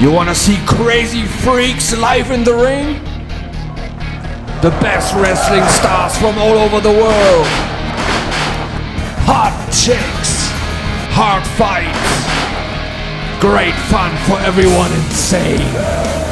You wanna see crazy freaks live in the ring? The best wrestling stars from all over the world. Hot chicks, hard fights, great fun for everyone insane.